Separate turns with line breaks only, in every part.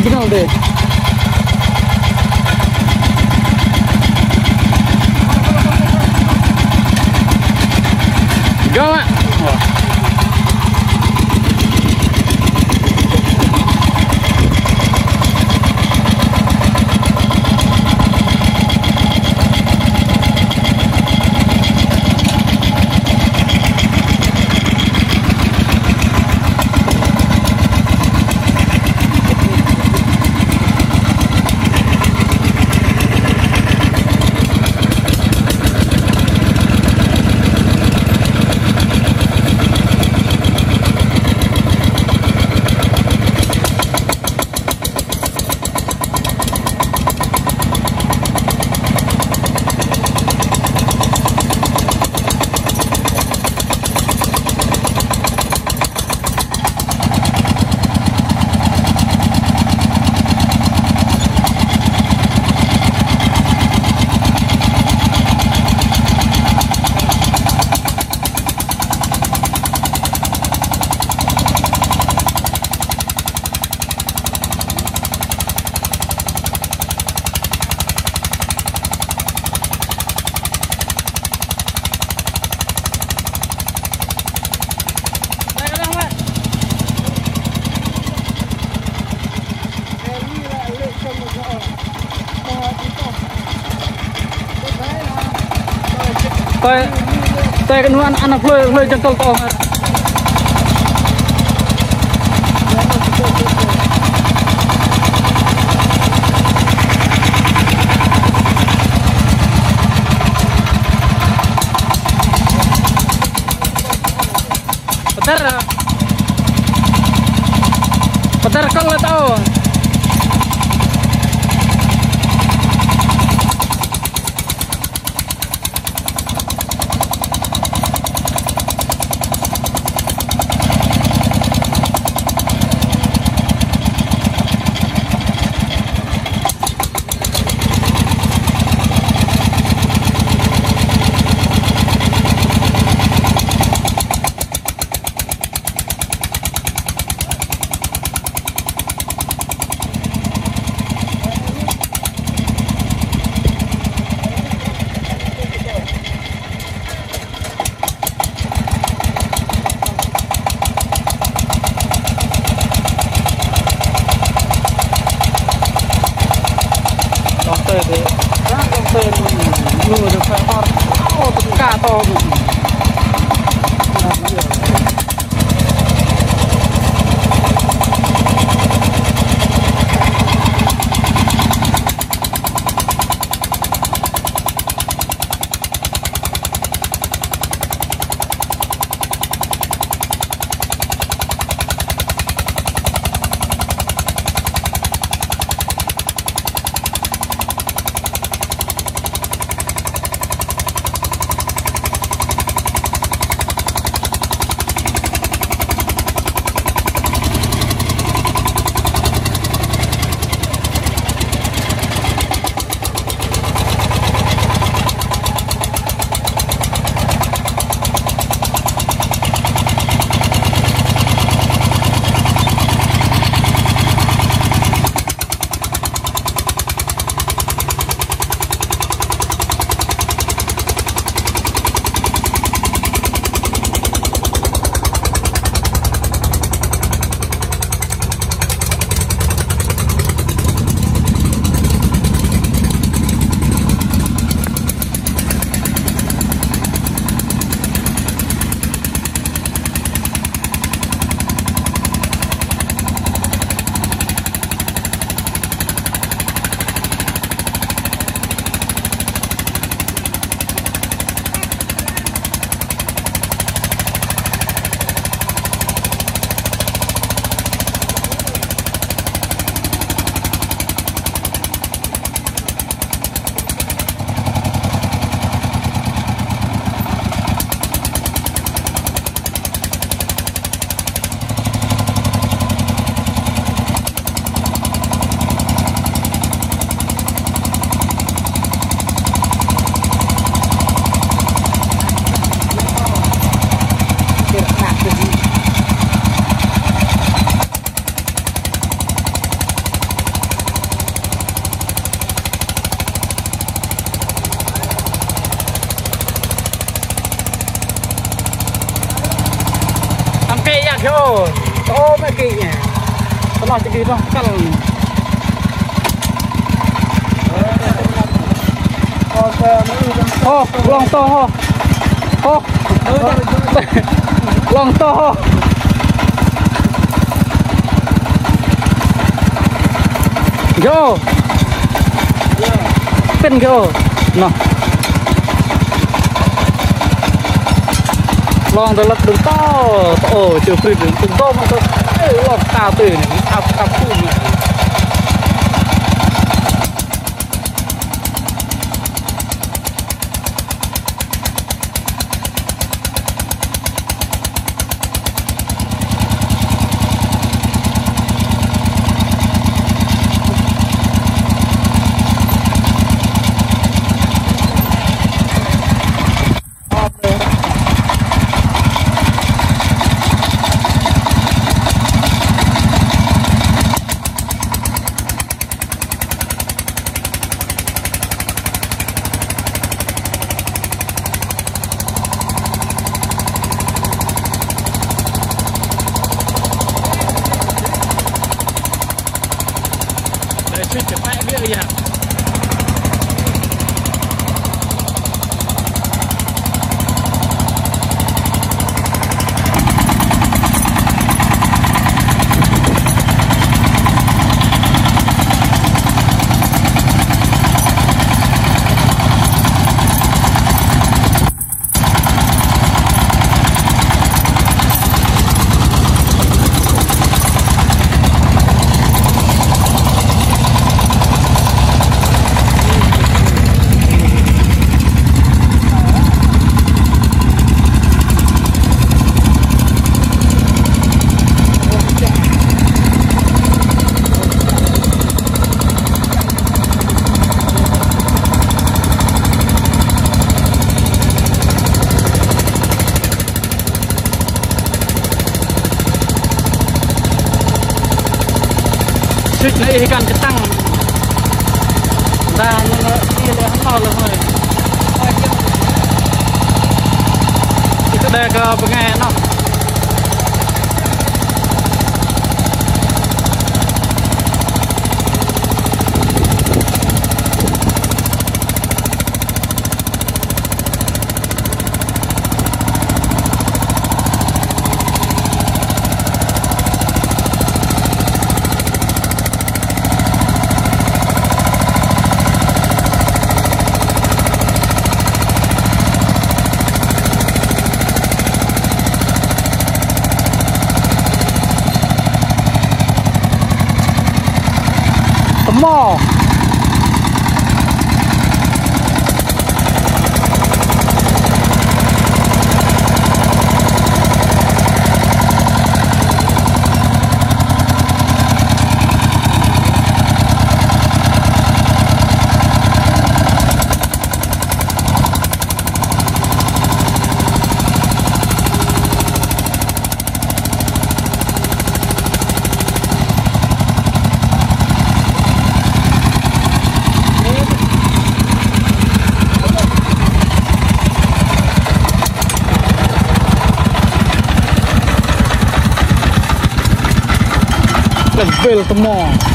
一定要对 coi anak cái nuôi ăn Petar Petar kau nggak tahu tao nói cái gì đó to ho ho long to ho go pin go no long tới lật đường to. Ồ chưa pin đường to mà to long cao từ này. аккуратно. ในเอการจะตั้งด้านนั้นนี่เลยข้างนอกเลยเฮ้ยที่จะได้ก็เป็นไงเนาะ small. 为了什么？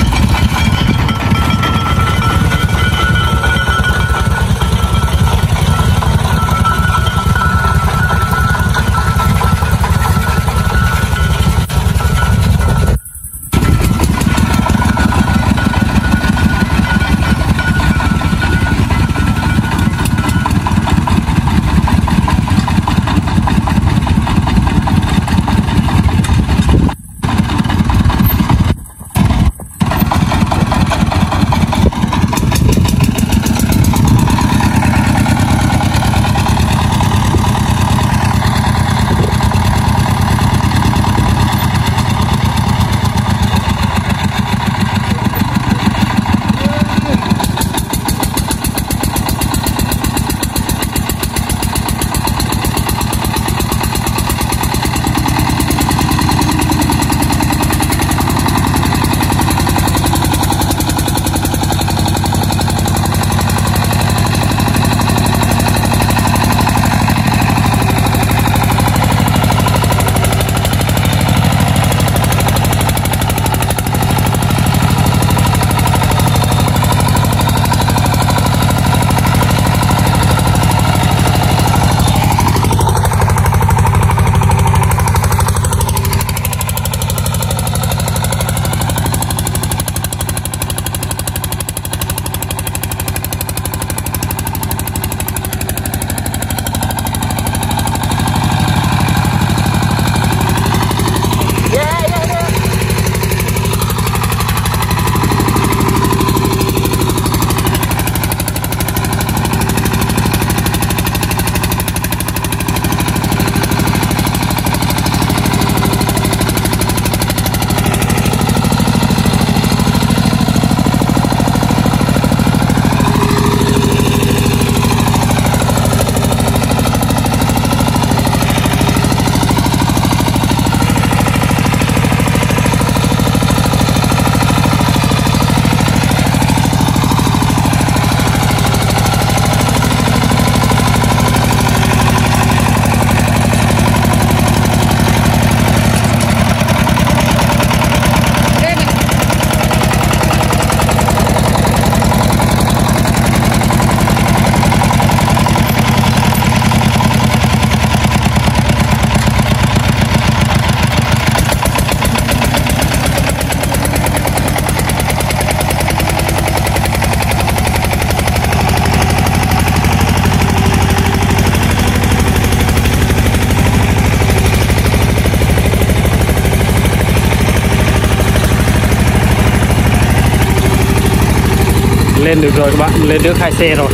Lên được rồi các bạn, lên được hai xe rồi.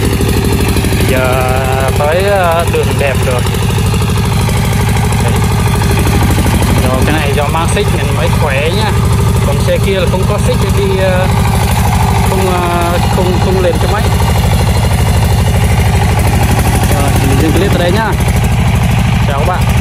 Giờ tới ờ, đường đẹp rồi. Rồi, cái này do mang xích nên mới khỏe nhá. Còn xe kia là không có xích đi ờ, không ờ, không không lên cho máy. Rồi, mình dừng clip ở đây nhá. Chào các bạn.